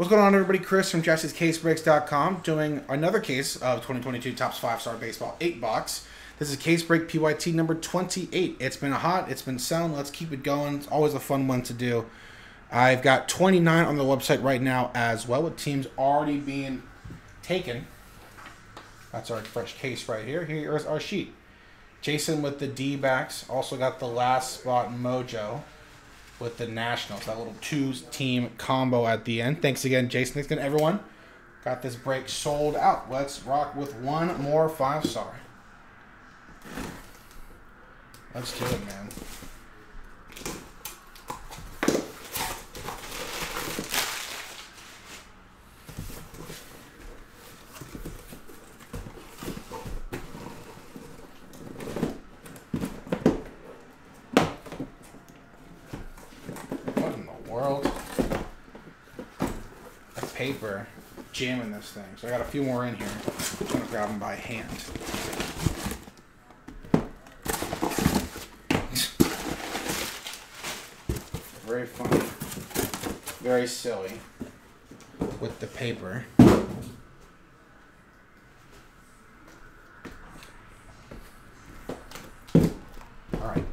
What's going on, everybody? Chris from JaspysCaseBreaks.com doing another case of 2022 Topps 5-Star Baseball 8 box. This is Case Break PYT number 28. It's been hot. It's been selling. Let's keep it going. It's always a fun one to do. I've got 29 on the website right now as well with teams already being taken. That's our fresh case right here. Here's our sheet. Jason with the D-backs. Also got the last spot mojo with the Nationals. That little two-team combo at the end. Thanks again, Jason. Thanks again, everyone. Got this break sold out. Let's rock with one more five-star. Let's do it, man. What in the world? A paper jamming this thing. So I got a few more in here. I'm gonna grab them by hand. Very funny. Very silly with the paper. Alright.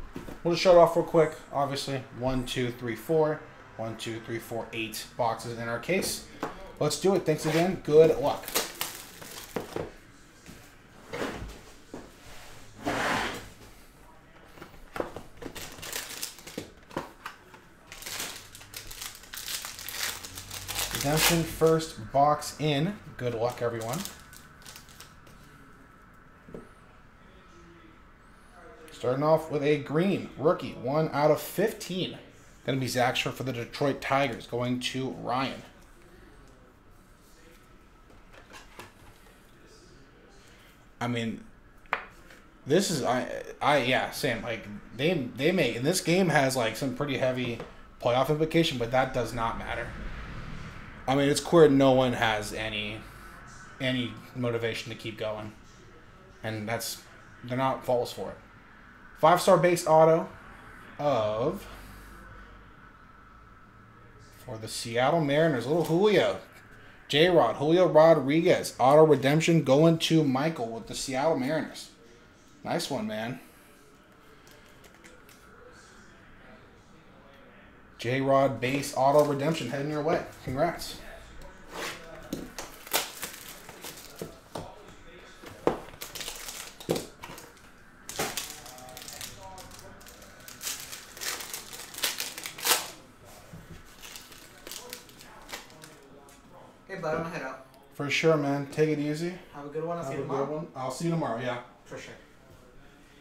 We'll just show it off real quick. Obviously, one, two, three, four. One, two, three, four, eight boxes in our case. Let's do it. Thanks again. Good luck. Redemption first box in. Good luck, everyone. Starting off with a green rookie, one out of 15. Going to be Zach for the Detroit Tigers, going to Ryan. I mean, this is I I yeah, Sam. Like they they may and this game has like some pretty heavy playoff implication, but that does not matter. I mean, it's clear no one has any any motivation to keep going, and that's they're not false for it. Five star base auto of for the Seattle Mariners, little Julio. J Rod, Julio Rodriguez, auto redemption going to Michael with the Seattle Mariners. Nice one, man. J Rod base auto redemption heading your way. Congrats. Bud, I'm gonna head out. For sure, man. Take it easy. Have a good one. I'll Have see you tomorrow. one. I'll see you tomorrow. Yeah. For sure.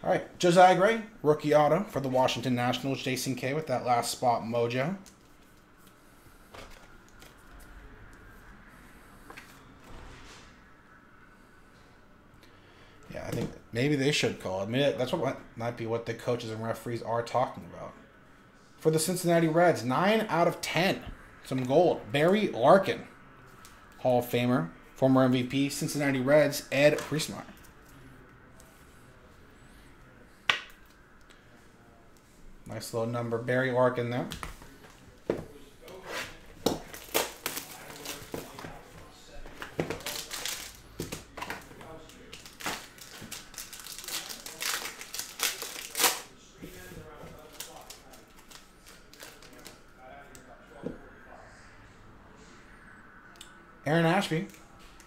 All right, Josiah Gray, rookie auto for the Washington Nationals. Jason K with that last spot mojo. Yeah, I think maybe they should call it. Maybe that's what might- might be what the coaches and referees are talking about. For the Cincinnati Reds, nine out of ten, some gold. Barry Larkin, Hall of Famer, former MVP, Cincinnati Reds. Ed Priestmeyer. Nice little number. Barry Larkin there.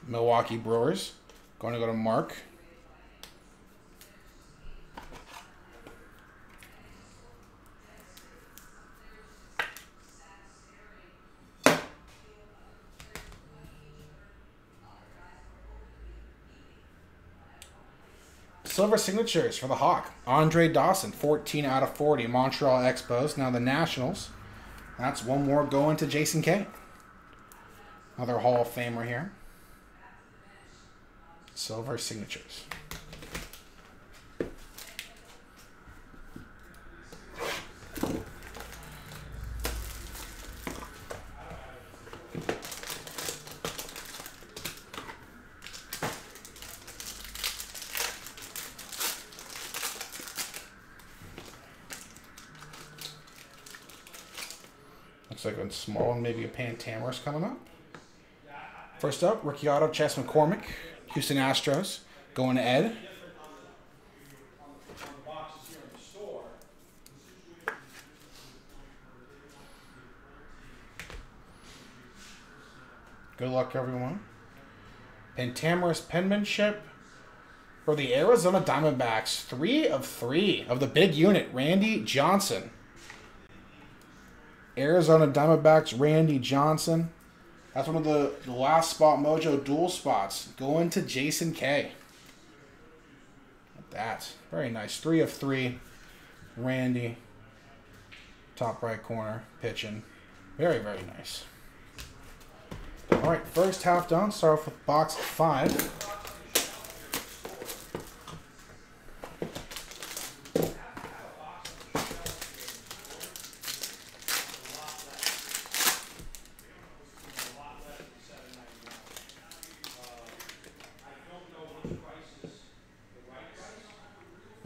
Milwaukee Brewers. Going to go to Mark. Silver signatures for the Hawk. Andre Dawson, 14 out of 40. Montreal Expos. Now the Nationals. That's one more going to Jason K. Another Hall of Famer here. Silver signatures. Looks like a small one, maybe a Pentamerous coming up. First up, auto, Chas McCormick, Houston Astros, going to Ed. Good luck, everyone. Pentamerous penmanship for the Arizona Diamondbacks. Three of three of the big unit, Randy Johnson. Arizona Diamondbacks, Randy Johnson. That's one of the, the last spot mojo dual spots. Going to Jason K. That. Very nice. Three of three. Randy. Top right corner. Pitching. Very, very nice. All right, first half done. Start off with box five.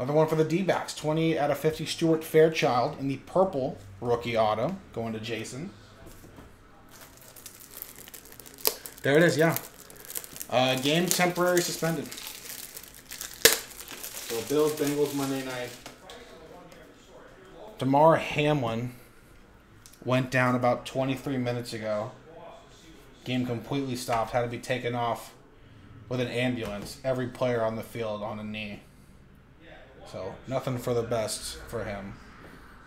Another one for the D-backs. 20 out of 50 Stuart Fairchild in the purple rookie auto. Going to Jason. There it is, yeah. Uh, game temporary suspended. So Bills Bengals Monday night. Damar Hamlin went down about 23 minutes ago. Game completely stopped. Had to be taken off with an ambulance. Every player on the field on a knee. So nothing for the best for him.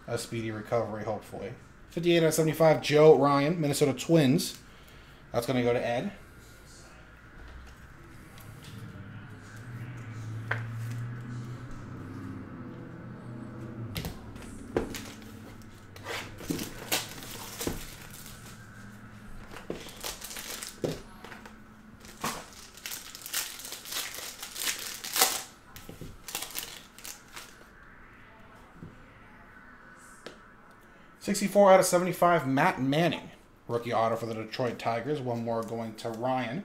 A speedy recovery, hopefully. 58 out of 75, Joe Ryan, Minnesota Twins. That's going to go to Ed. Sixty-four out of seventy-five, Matt Manning. Rookie auto for the Detroit Tigers. One more going to Ryan.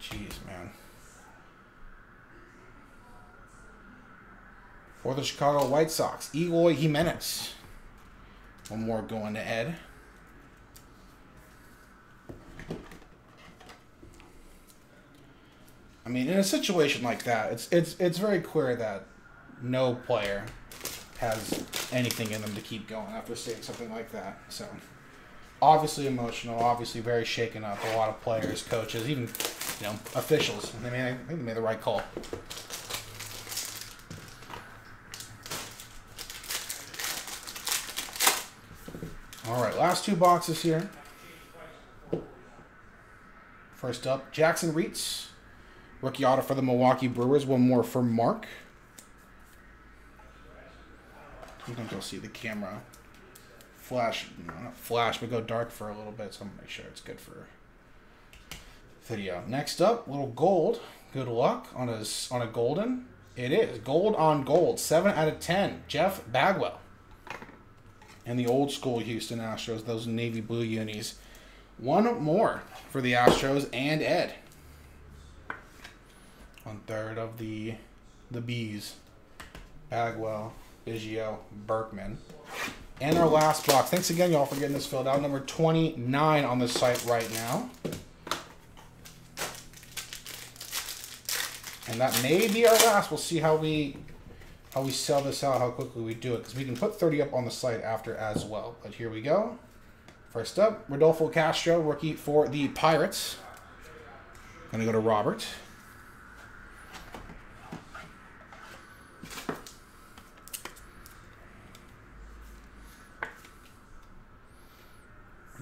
Jeez, man. For the Chicago White Sox, Eloy Jimenez. One more going to Ed. I mean, in a situation like that, it's it's it's very clear that no player has anything in them to keep going after seeing something like that. So, obviously emotional, obviously very shaken up. A lot of players, coaches, even you know officials. I mean, I think they made the right call. All right, last two boxes here. First up, Jackson Reetz, rookie auto for the Milwaukee Brewers. One more for Mark. I Sometimes I'll see the camera flash, not flash, but go dark for a little bit. So I'm gonna make sure it's good for video. Next up, little gold. Good luck on a on a golden. It is gold on gold. Seven out of ten. Jeff Bagwell. And the old school Houston Astros, those navy blue unis. One more for the Astros and Ed. One third of the the bees. Bagwell. Biggio, Berkman. And our last box. Thanks again, y'all, for getting this filled out. Number 29 on the site right now. And that may be our last. We'll see how we how we sell this out, how quickly we do it. Because we can put 30 up on the site after as well. But here we go. First up, Rodolfo Castro, rookie for the Pirates. Gonna go to Robert.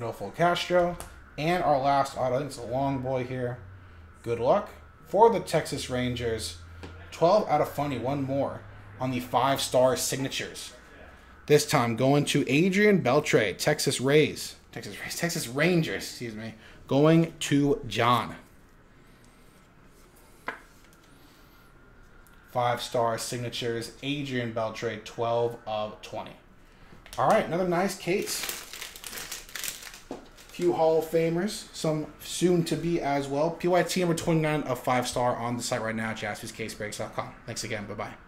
Rodolfo Castro. And our last auto, I think it's a long boy here. Good luck. For the Texas Rangers, 12 out of funny, one more on the five star signatures. This time going to Adrian Beltre, Texas Rays. Texas Rays, Texas Rangers, excuse me. Going to John. Five star signatures, Adrian Beltre, 12 of 20. All right, another nice case few Hall of Famers, some soon to be as well. PYT number 29 of 5 star on the site right now at jaspyscasebreaks.com. Thanks again. Bye bye.